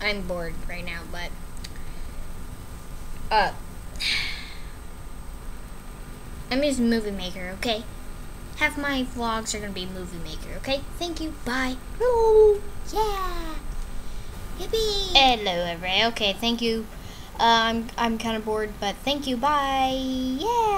I'm bored right now, but uh, I'm just movie maker, okay? Half my vlogs are gonna be movie maker, okay? Thank you. Bye. Woo! Yeah. Yippee! Hello, everybody. Okay, thank you. Uh, I'm I'm kind of bored, but thank you. Bye. Yeah.